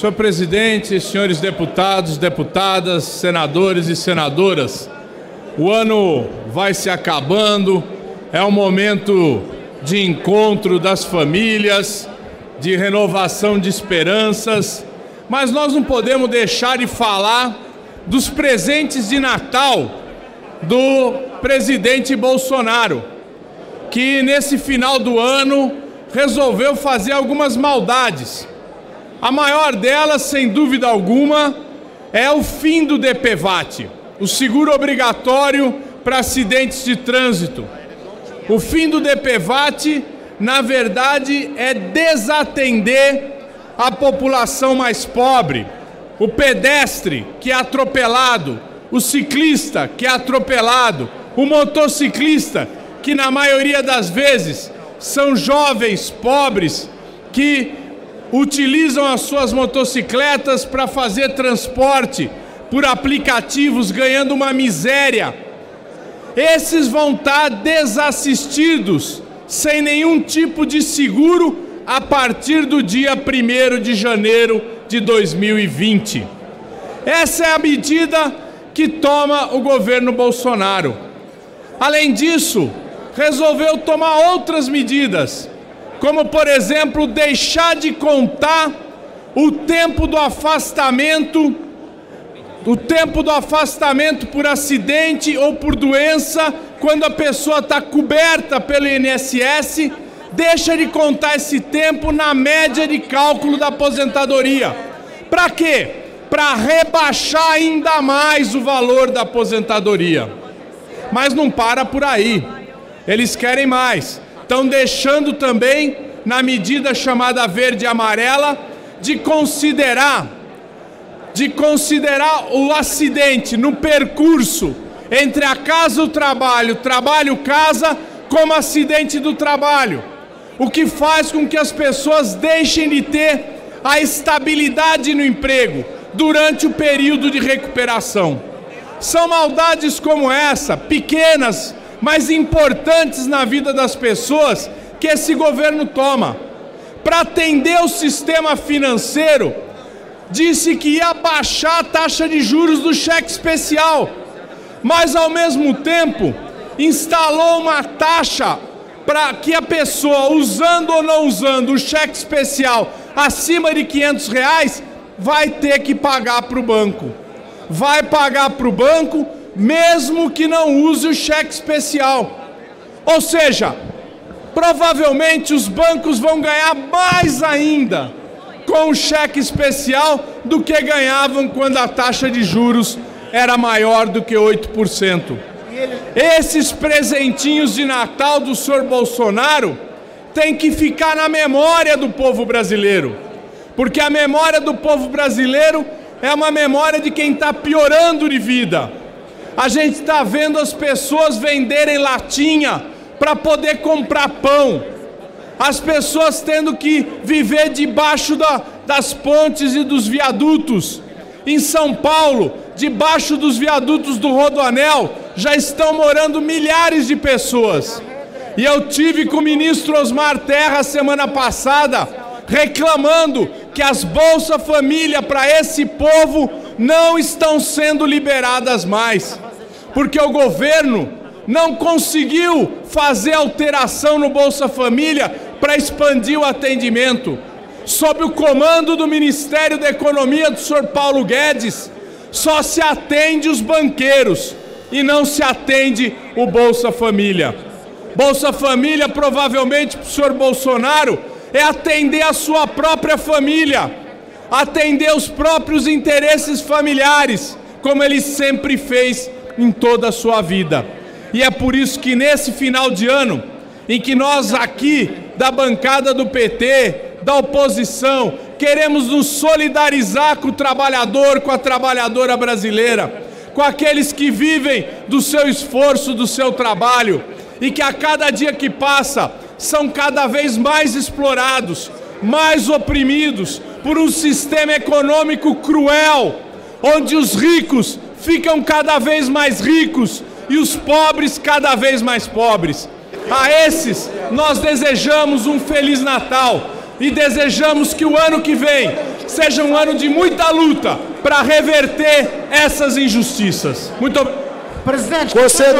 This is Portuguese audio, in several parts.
Senhor presidente, senhores deputados, deputadas, senadores e senadoras, o ano vai se acabando, é um momento de encontro das famílias, de renovação de esperanças, mas nós não podemos deixar de falar dos presentes de Natal do presidente Bolsonaro, que nesse final do ano resolveu fazer algumas maldades. A maior delas, sem dúvida alguma, é o fim do DPVAT, o seguro obrigatório para acidentes de trânsito. O fim do DPVAT, na verdade, é desatender a população mais pobre, o pedestre que é atropelado, o ciclista que é atropelado, o motociclista que na maioria das vezes são jovens pobres que utilizam as suas motocicletas para fazer transporte por aplicativos ganhando uma miséria. Esses vão estar desassistidos, sem nenhum tipo de seguro, a partir do dia 1 de janeiro de 2020. Essa é a medida que toma o governo Bolsonaro. Além disso, resolveu tomar outras medidas, como por exemplo, deixar de contar o tempo do afastamento, o tempo do afastamento por acidente ou por doença, quando a pessoa está coberta pelo INSS, deixa de contar esse tempo na média de cálculo da aposentadoria. Para quê? Para rebaixar ainda mais o valor da aposentadoria. Mas não para por aí. Eles querem mais. Estão deixando também, na medida chamada verde e amarela, de considerar, de considerar o acidente no percurso entre a casa e o trabalho, trabalho-casa, como acidente do trabalho. O que faz com que as pessoas deixem de ter a estabilidade no emprego durante o período de recuperação. São maldades como essa, pequenas, mais importantes na vida das pessoas que esse governo toma. Para atender o sistema financeiro, disse que ia baixar a taxa de juros do cheque especial, mas ao mesmo tempo instalou uma taxa para que a pessoa, usando ou não usando o cheque especial acima de 500 reais, vai ter que pagar para o banco. Vai pagar para o banco mesmo que não use o cheque especial. Ou seja, provavelmente os bancos vão ganhar mais ainda com o cheque especial do que ganhavam quando a taxa de juros era maior do que 8%. Esses presentinhos de Natal do senhor Bolsonaro têm que ficar na memória do povo brasileiro, porque a memória do povo brasileiro é uma memória de quem está piorando de vida a gente está vendo as pessoas venderem latinha para poder comprar pão. As pessoas tendo que viver debaixo da, das pontes e dos viadutos. Em São Paulo, debaixo dos viadutos do Rodoanel, já estão morando milhares de pessoas. E eu tive com o ministro Osmar Terra semana passada reclamando que as Bolsa Família para esse povo não estão sendo liberadas mais, porque o governo não conseguiu fazer alteração no Bolsa Família para expandir o atendimento. Sob o comando do Ministério da Economia do senhor Paulo Guedes, só se atende os banqueiros e não se atende o Bolsa Família. Bolsa Família, provavelmente para o senhor Bolsonaro, é atender a sua própria família atender os próprios interesses familiares, como ele sempre fez em toda a sua vida. E é por isso que nesse final de ano, em que nós aqui da bancada do PT, da oposição, queremos nos solidarizar com o trabalhador, com a trabalhadora brasileira, com aqueles que vivem do seu esforço, do seu trabalho e que a cada dia que passa são cada vez mais explorados, mais oprimidos, por um sistema econômico cruel, onde os ricos ficam cada vez mais ricos e os pobres cada vez mais pobres. A esses nós desejamos um feliz Natal e desejamos que o ano que vem seja um ano de muita luta para reverter essas injustiças. Muito obrigado. Presidente, Concedo.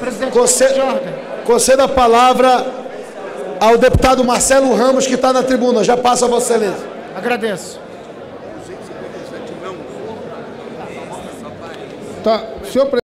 Presidente, conce- de ordem. concedo a palavra ao deputado Marcelo Ramos, que está na tribuna. Já passa a Vossa Excelência. Agradeço. Tá, senhor presidente.